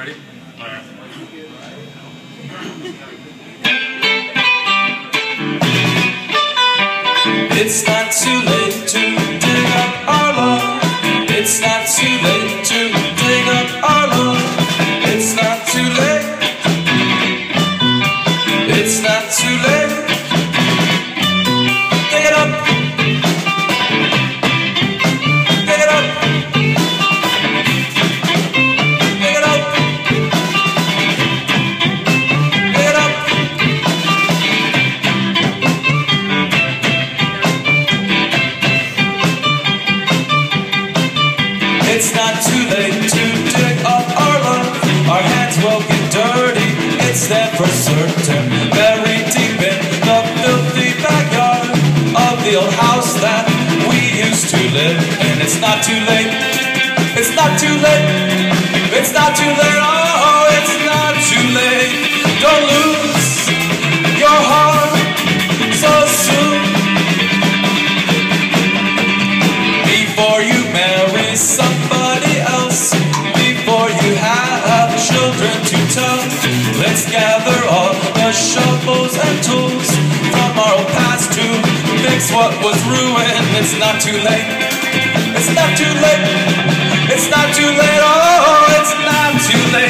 Ready? All right. It's not too late to dig up our love. Our hands will get dirty, it's there for certain. Buried deep in the filthy backyard of the old house that we used to live. And it's not too late. It's not too late. It's not too late. our shovels and tools. Tomorrow past to fix what was ruined. It's not too late. It's not too late. It's not too late. Oh, it's not too late.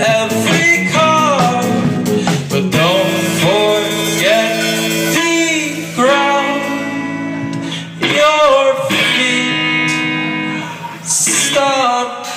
every car. But don't forget the ground, your feet. Stop.